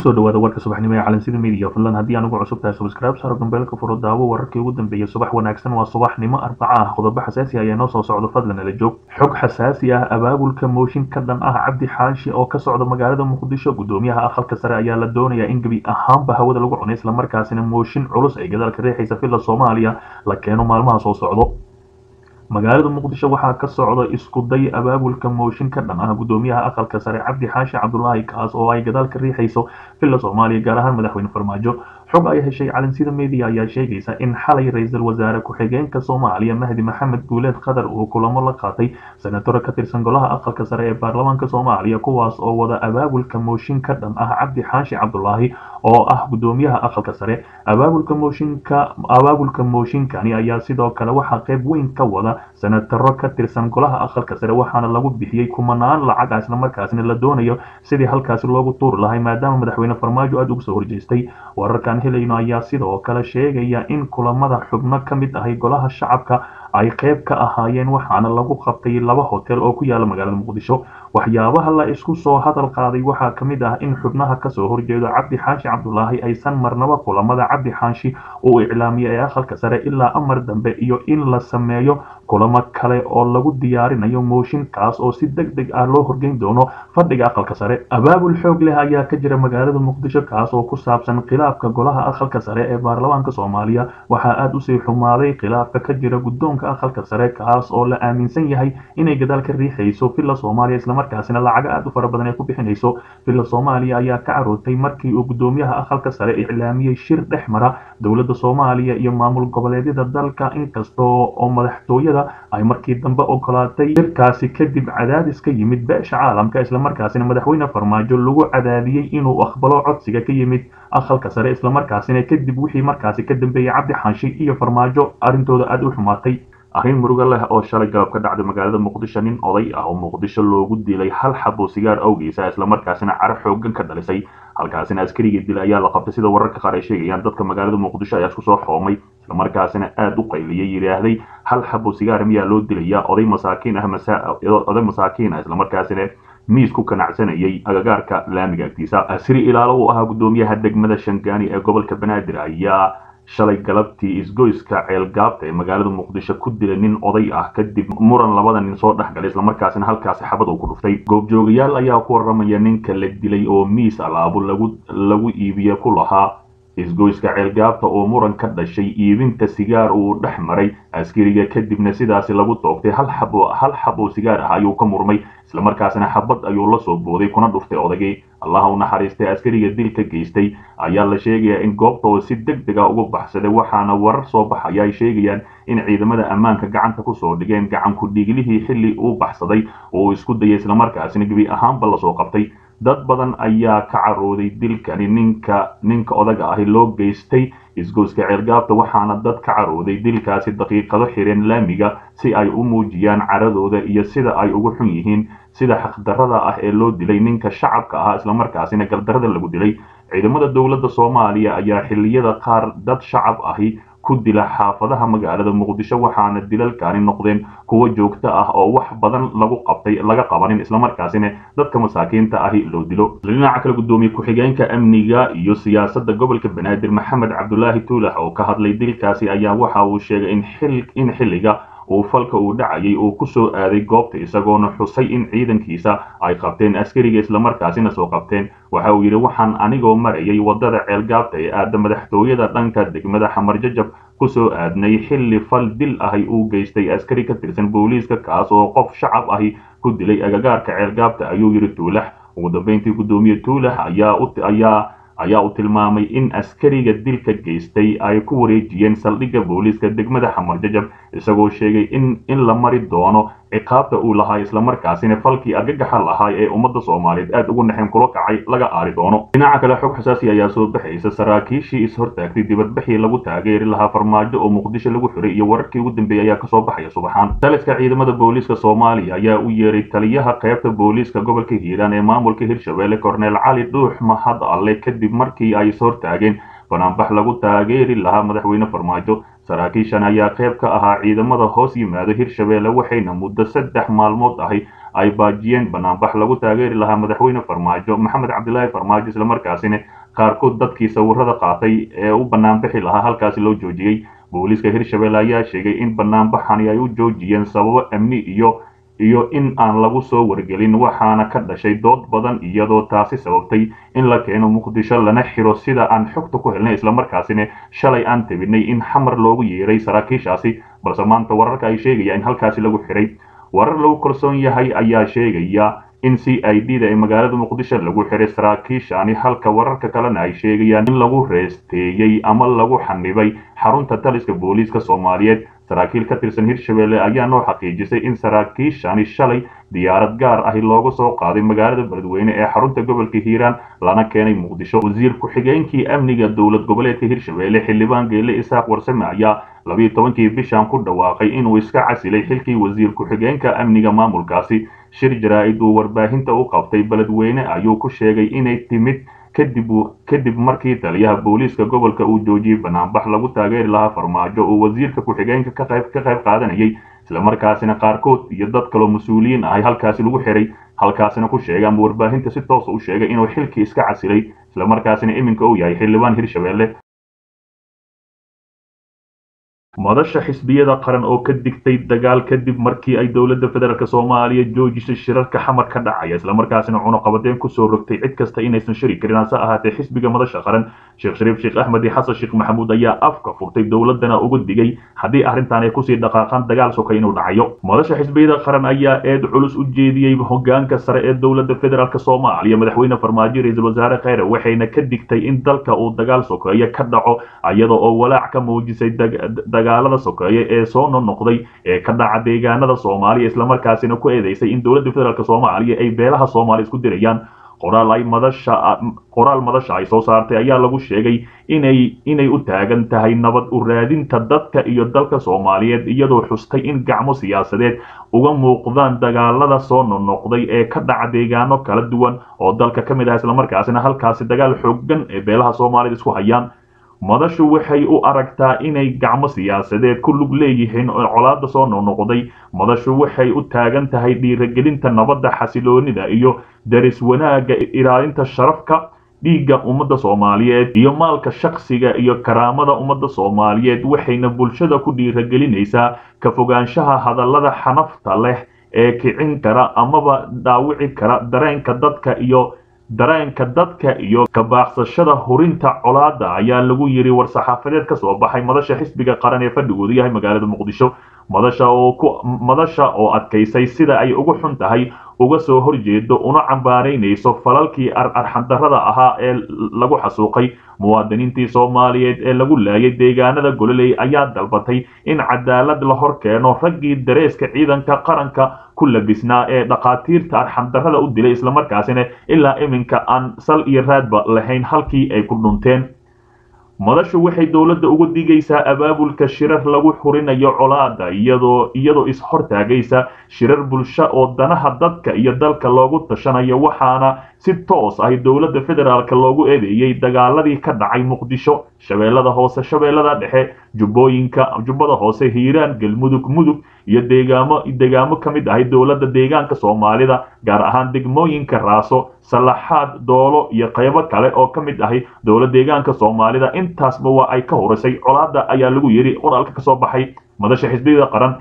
ku soo dhawaada warka subaxnimo ee calansida midiya fadlan haddii aan ugu cusub tahay subscribe saaro gambeelka furo daawo wararkii ugu dambeeyay subax wanaagsan. Waa subaxnimo arbaca ah. Qodobo xasaasi ayaa noo soo socdo fadlan ala joog. Xog xasaasi ah abaabulka mooshin ka dhan ah cabdi xaashi oo ka socda magaalada muqdisho gudoomiyaha aqalka sare ayaa la doonayaa in gebi ahaanba hawada lagu cunay islamarkaasina mooshin culus ay gadaalka riixaysa filla soomaaliya la keeno maalmaha soo socdo magaalada muqdisho waxaa ka socda isku day abaabulka mooshin ka dhan ah. Gudoomiyaha aqalka sare cabdi xaashi cabdulaahi kaas oo ay gadaal ka riixayso villa soomaaliya gaar ahaan madaxweyne farmaajo xog ay heshay calansida media ayaa sheegaysa in xalay ra'iisul wasaare ku-xigeenka soomaaliya mahdi maxamed guuleed qatar uu kulamo la qaatay. Senatoro ka tirsan golaha aqalka sare ee baarlamaanka soomaaliya kuwaas oo wada abaabulka mooshin ka dhan ah cabdi xaashi cabdulaahi oo ah gudoomiyaha aqalka sare. Abaabulka mooshinka abaabulka mooshinkani ayaa sidoo kale waxaa qayb weyn ka wada senataro ka tirsan golaha aqalka sare waxaana lagu bixiyey kumanaan lacag ah islamarkaasina la doonayo sidii halkaasi loogu tuuri lahay maadaama madaxweyne farmaajo aada uga soo horjeestay. Wararkan helayno ayaa sidoo kale sheegaya in kulamada xubno ka mid ahay golaha shacabka ay qayb ka ahaayeen waxaana lagu qabtay laba hotel oo ku yaalla magaalada muqdisho. Waxyaabaha la isku soo hadal qaaday waxaa ka mid ah in xubnaha ka soo horjeedo cabdi xaashi cabdulaahi aysan marnaba kulamada cabdi xaashi uu iclaamiyay ee aqalka sare ilaa amar dambe iyo in la sameeyo kulamo kale oo lagu diyaarinayo mooshin kaas oo si deg deg ah loo horgeyn doono fadhiga aqalka sare. Abaabul xoog leh ayaa ka jira magaalada muqdisho kaas oo ku saabsan khilaafka golaha aqalka sare ee baarlamaanka soomaaliya. Waxaa aada u sii xumaaday khilaafka ka jira guddoonka aqalka sare kaas oo la aaminsan yahay inay gadaal ka riixayso villa soomaaliya islamarkaasina lacaga aada u fara badan ay ku bixinayso. Villa soomaaliya ayaa ka carootay markii uu gudoomiyaha aqalka sare iclaamiyey shir dhex mara dowladda soomaaliya iyo maamul goboleedyada dalka. Inkastoo oo madaxtooyada ay markii dambe ogolaatay shirkaasi kadib cadaadis ka yimid beesha caalamka islamarkaasina madaxweyne farmaajo lagu cadaadiyey inuu aqbalo codsiga ka yimid aqalka sare islamarkaasina kadib wixii markaasi ka dambeeyey cabdi xanshi iyo farmaajo arrintooda aada u xumaatay arrin murugo leh oo shalay galab ka dhacday magaalada muqdisho nin oday ah oo muqdisho loogu dilay hal xabo sigaar awgiisa islamarkaasina caro xoogan ka dhalisay. Halkaasina askarigii dilay ayaa la qabtay sida wararka qaar ay sheegayaan. Dadka magaalada muqdisho ayaa isku soo xoomay islamarkaasina aada u qayliyay yidhaahday hal xabo sigaar miyaa loo dilayaa oday masaakiin ah oday masaakiin ah islamarkaasina miis ku kanacsanayay agagaarka laamiga agtiisa. Asri ilaalo uu ahaa gudoomiyaha degmada shangaani ee gobolka banaadir ayaa shalay galabtii isgoyska ceelgaabta ee magaalada muqdisho ku dilay nin oday ah kadib muran labada nin soo dhexgalay islamarkaasina halkaasi xabad uu ku dhuftay. Goobjoogayaal ayaa ku waramaya ninka la dilay oo miis alaabo lagu lagu iibiye ku lahaa isgoyska ceelgaabta oo muran ka dhashay iibinta sigaar uu dhex maray. Askariga kadibna sidaasi lagu toogtay hal hal xabo sigaar ah ayuu ka murmay islamarkaasina xabad ayuu la soo booday kuna dhuftay odagii allaha u naxariistay askariga dilka geystay. Ayaa la sheegayaa in goobta oo si deg dega uga baxsaday waxaana warar soo baxaya ay sheegayaan in ciidamada ammaanka gacanta ku soo dhigeen gacanku dhiiglihii xilli uu baxsaday oo uu isku dayay islamarkaasina gebi ahaanba la soo qabtay dad badan ayaa ka carooday dilkani ninka ninka odaga ahi loo geystay isgoyska ceelgaabta waxaana dad ka carooday dilkaasi daqiiqado xireen laamiga si ay u muujiyaan caradooda iyo sida ay ugu xun yihiin sida xaqdarrada ah ee loo dilay ninka shacabka ahaa islamarkaasina gardarrada lagu dilay. Ciidamada dowladda soomaaliya ayaa xilliyada qaar dad shacab ahi ku dila xaafadaha magaalada muqdisho waxaana dilalkani noqdeen kuwo joogto ah oo wax badan lagu qabtay laga qabanin islamarkaasina dadka masaakiinta ahi loo dilo. Dhinaca kale gudoomiye ku-xigeenka amniga iyo siyaasadda gobolka banaadir maxamed cabdulaahi tuulax oo ka hadlay dilkaasi ayaa waxa uu sheegay in xilliga uu falka uu dhacayay uu ku soo aaday goobta isagoona xusay in ciidankiisa ay qabteen askariga islamarkaasina soo qabteen. Waxa uu yidhi waxaan anigoo marayay waddada ceelgaabta ee aada madaxtooyada dhanka degmada xamarjajab ku soo aadnay. Xilli fal dil ahi uu geystay askari ka tirsan booliiska kaas oo qof shacab ahi ku dilay agagaarka ceelgaabta ayuu yidhi tuulax. Ugu dambeyntii gudoomiye tuulax ayaa ayaa uu tilmaamay in askariga dilka geystay ay ku wareejiyeen saldhigga booliiska degmada xamarjajab isagoo sheegay in in la mari doono ciqaabta uu lahaa islamarkaasina falkii argagaxa lahaa ee ummadda soomaaliyeed aada ugu naxeen kula kacay laga aari doono. Dhinaca kale xog xasaasi ayaa soo baxaysa saraakiishii is-hortaagtay dibadbixii lagu taageeri lahaa farmaajo oo muqdisho lagu xiray iyo wararkii ugu dambeeyey ayaa ka soo baxaya subaxaan. Taliska ciidamada booliiska soomaaliya ayaa u yeeray taliyaha qaybta booliiska gobolka hiiraan ee maamulka hirshabelle korneel cali dhuux mahad alle kadib markii ay is-hortaageen banaanbax lagu taageeri lahaa madaxweyne farmaajo. Saraakiishan ayaa qayb ka ahaa ciidamada hoos yimaado hirshabelle waxayna muddo saddex maalmood ahi ay baajiyeen. Banaanbax lagu taageeri lahaa madaxweyne farmaajo maxamed cabdilaahi farmaajo islamarkaasina qaarkood dadkii sawirada qaatay ee u banaanbixi lahaa halkaasi loo joojiyey. Booliiska hirshabelle ayaa sheegay in banaanbaxani ay u joojiyeen sababo amni iyo iyo in aan lagu soo wargelin waxaana ka dhashay dood badan iyadoo taasi sababtay in la keeno muqdisho lana xiro sida aan xogta ku helnay islamarkaasina shalay aan tabinay in xamar loogu yeeray saraakiishaasi. Balse maanta wararka ay sheegaya in halkaasi lagu xiray. Warar lagu kalsoon yahay ayaa sheegaya in c i d da ee magaalada muqdisho lagu xiray saraakiishani halka wararka kalena ay sheegayaan in lagu reesteeyey ama lagu xanibay xarunta taliska booliiska soomaaliyeed saraakiil ka tirsan hirshabelle ayaa noo xaqiijisay in saraakiishani shalay diyaarad gaar ahi looga soo qaaday magaalada beledweyne ee xarunta gobolka hiiraan lana keenay muqdisho. Wasiir ku-xigeenkii amniga dowlad goboleedka hirshabelle xildhibaan geele isaaq warsame ayaa labiiyo tobankii bishan ku dhawaaqay inuu iska casilay xilkii wasiir ku-xigeenka amniga maamulkaasi. Shir jaraa-id uu warbaahinta u qabtay beledweyne ayuu ku sheegay inay timid kadib markii taliyaha booliiska gobolka uu joojiyey banaanbax lagu taageeri lahaa farmaajo oo wasiirka ku-xigeenka ka qayb qaadanayay. Islamarkaasina qaarkood iyo dad kaloo mas'uuliyiin ahay halkaasi lagu xiray halkaasina ku sheegay ama warbaahinta si toosa u sheegay inuu xilkii iska casilay islamarkaasina iminka uu yahay xildhibaan hirshabelle madasha xisbiyada qaran oo ka digtay dagaal kadib markii ay dowladda federaalk soomaaliya joojisay shirarka xamar ka dhacaya islamarkaasina cunuqabadeen ku soo rogtay cid kasta inaysan shiri karin. Hase ahaatee xisbiga madasha qaran sheekh shariif sheekh axmed iyo xasan sheekh maxamuud ayaa afka furtay dowladana uga digay haddii arrintan ay ku sii dhaqaaqaan dagaal sokay inuu dhacayo. Madasha xisbiyada qaran ayaa eed culus u jeediyey hogaanka sare ee dowladda federaalk soomaaliya. Madaxweyne farmaajo ra'iisul wasaare kheyre waxayna ka digtay in dalka uu dagaal sokeeye ka dhaco iyada oo walaac ka muujisay dagaalada sokeeye ee soo nonoqday ee ka dhaca deegaanada soomaaliya islamarkaasina ku eedeysay in dowladda federaalk soomaaliya ay beelaha soomaaliya isku dirayaan. Qoraal madasha ay soo saartay ayaa lagu sheegay inay inay u taagan tahay nabad u raadinta dadka iyo dalka soomaaliyeed iyadoo xustay in gacmo siyaasadeed uga muuqdaan dagaalada soo nonoqday ee ka dhaca deegaano kala duwan oo dalka ka mid ah islamarkaasina halkaasi dagaal xoogan ee beelaha soomaaliyed isku hayaan madashu waxay u aragtaa inay gacmo siyaasadeed ku lug leeyihiin oo colaada soo noqnoqday madashu waxay u taagan tahay dhiiragelinta nabadda xasiloonida iyo daris wanaagga ilaalinta sharafka dhiigga ummadda soomaaliyeed iyo maalka shakhsiga iyo karaamada ummadda soomaaliyeed waxayna bulshada ku dhiiragelinaysaa ka fogaanshaha hadallada xanafta leh ee kicin kara amaba dhaawici kara dareenka dadka iyo dareenka dadka iyo kabaaqsashada hurinta colaada ayaa lagu yiri war-saxaafadeed ka soo baxay. Madasha xisbiga qaran ee fadhigoodu yahay magaalada muqdisho. Madasha oo ku madasha oo adkaysay sida ay ugu xun tahay uga soo horjeedo una cambaaraynayso falalkii arxandarrada ahaa ee lagu xasuuqay. Muwaadiniintii soomaaliyeed ee lagu laayay deegaanada gololey ayaa dalbatay in cadaalad la hor keeno raggii dareeska ciidanka qaranka ku labisnaa ee dhakhaatiirta arxandarrada u dilay islamarkaasina ilaa iminka aan sal iyo raadba lahayn halkii ay ku dhunteen madashu waxay dowladda uga digaysaa abaabulka shirar lagu xurinayo colaada iyadoo iyadoo is-hortaagaysa shirar bulsho oo danaha dadka iyo dalka loogu tashanayo waxaana si toos ah dowladda federaalk loogu eedeeyey dagaaladii ka dhacay muqdisho shabeellada hoose shabeellada dhexe jubbooyinka jubbada hoose hiiraan galmudug mudug iyo deegaamo deegaamo ka mid ahay dowladda deegaanka soomaalida gaar ahaan degmooyinka raaso salaxaad doolo iyo qaybo kale oo ka mid ahay dowlad deegaanka soomaalida. Intaasba waa ay ka horisay colaada ayaa lagu yidhi qoraalka ka soo baxay madasha xisbiyada qaran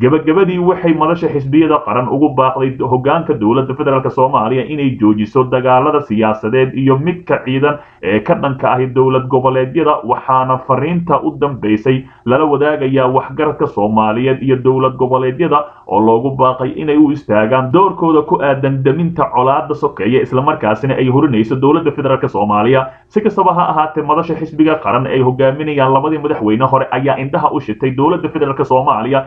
gebagabadii waxay madasha xisbiyada qaran ugu baaqday hogaanka dowladda federaalk soomaaliya inay joojiso dagaalada siyaasadeed iyo midka ciidan ee ka dhanka ahi dowlad goboleedyada waxaana fariinta u dambaysay lala wadaagayaa waxgaradka soomaaliyeed iyo dowlad goboleedyada oo loogu baaqay inay u istaagaan doorkooda ku aadan deminta colaada sokeeya islamarkaasina ay horinayso dowladda federaalk soomaaliya. Si kastaba ha ahaatee madasha xisbiga qaran ay hogaaminayaan labadii madaxweyne hore ayaa indhaha u shitay dowladda federaalk soomaaliya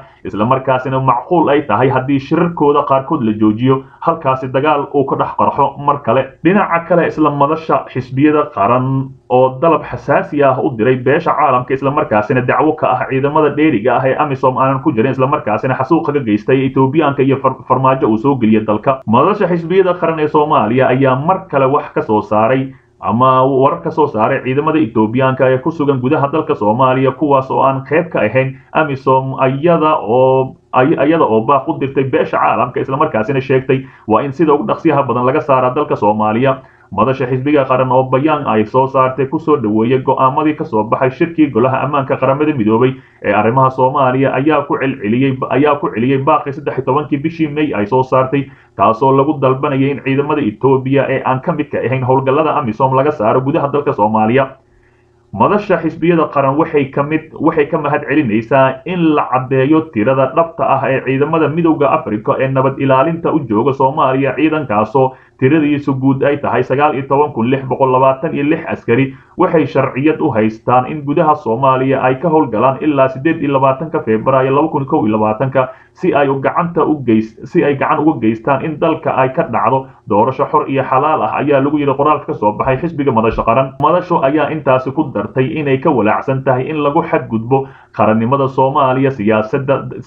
islamarkaasina macquul ay tahay haddii shirarkooda qaarkood la joojiyo halkaasi dagaal uu ka dhex qarxo mar kale dhinaca kale isla madasha xisbiyada qaran oo dalab xasaasi ah u diray beesha caalamka islamarkaasina dacwo ka ah ciidamada dheeriga ah ee amisom aanan ku jirin islamarkaasina xasuuq kaga geystay etoobiyaanka iyo farmaajo uu soo geliya dalka. Madasha xisbiyada qaran ee soomaaliya ayaa mar kale wax ka soo saaray ama warar ka soo saaray ciidamada etoobiyaanka ee ku sugan gudaha dalka soomaaliya kuwaas oo aan qayb ka ahayn amisom iyada oo iyada oo baaq u dirtay beesha caalamka islamarkaasina sheegtay waa in sida ugu dhaqsiyaha badan laga saaraa dalka soomaaliya madasha xisbiga qaran oo bayaan ay soo saartay ku soo dhoweeyey go'aamadii ka soo baxay shirkii golaha ammaanka qaramada midoobay ee arrimaha soomaaliya ayaa ku celceliyey ayaa ku celiyey baaqi saddex iyo tobankii bishii may ay soo saartay taasoo lagu dalbanayay in ciidamada etoobiya ee aan ka midka ahayn howlgallada amisom laga saaro gudaha dalka soomaaliya madasha xisbiyada qaran waxay ka mid waxay ka mahad celinaysaa in la caddeeyo tirada dhabta ah ee ciidamada midowda africa ee nabad ilaalinta u jooga soomaaliya ciidankaasoo tiradiisu guud ay tahay sagaal iyo toban kun lix boqol labaatan iyo lix askari. Waxay sharciyad u haystaan in gudaha soomaaliya ay ka howlgalaan ilaa siddeed iyo labaatanka februaayo laba kun kow iyo labaatanka si ay gacanta u si ay gacan uga geystaan in dalka ay ka dhacdo. Doorasho xor iyo xalaal ah ayaa lagu yidhi qoraalka ka soo baxay xisbiga madasha qaran. Madashu ayaa intaasi ku dartay inay ka walaacsan tahay in lagu xadgudbo qarannimada soomaaliya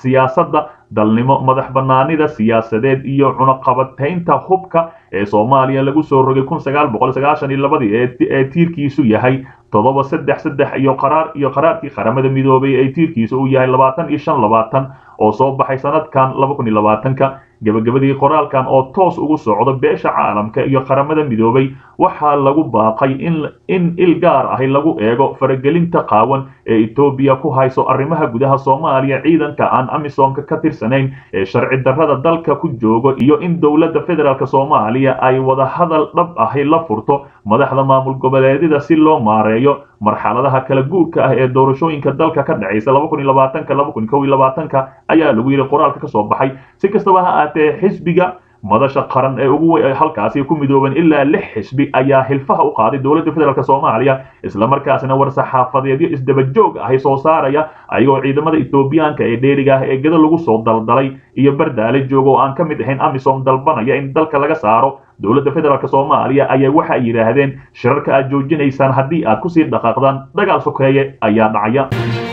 siyaasada dalnimo madax banaanida siyaasadeed iyo cunaqabataynta hubka ee soomaaliya lagu soo rogay ee tiirkiisu yahay toddoba saddex saddex iyo qaraar iyo qaraarkii qaramada midoobay ee tiirkiisu uu yahay labaatan iyo shan labaatan oo soo baxay sanadkan laba kun iyo labaatanka. Gebagabadii qoraalkan oo toos ugu socdo beesha caalamka iyo qaramada midoobay waxaa lagu baaqay in il gaar ahi lagu eego faragelinta qaawan ee etoobiya ku hayso arrimaha gudaha soomaaliya ciidanka aan amisomka ka tirsanayn ee sharci darrada dalka ku joogo iyo in dowladda federaalk soomaaliya ay wada hadal dhab ahi la furto madaxda maamul goboleedyada si loo maareeyo marxaladaha kala guurka ah ee doorashooyinka dalka ka dhacaysa. ayaa lagu yidhi qoraalka ka soo baxay. Si kastaba ha aatee xisbiga madasha qaran ee ugu halkaasi ku midooban ilaa lix xisbi ayaa hilfaha u qaaday dowladda federaalk soomaaliya islamarkaasina war saxaafadeedyo isdaba joog ahi soo saaraya ayagoo ciidamada etoobiyaanka ee dheeriga ah ee gada lagu soo daldalay iyo bardaale jooga oo aan ka mid ahayn amisom dalbanaya in dalka laga saaro. Dowladda federaalk soomaaliya ayaa waxa ay yidhaahdeen shirarka aad joojinaysaan haddii aad ku sii dhaqaaqdaan dagaal sokeeye ayaa dhacaya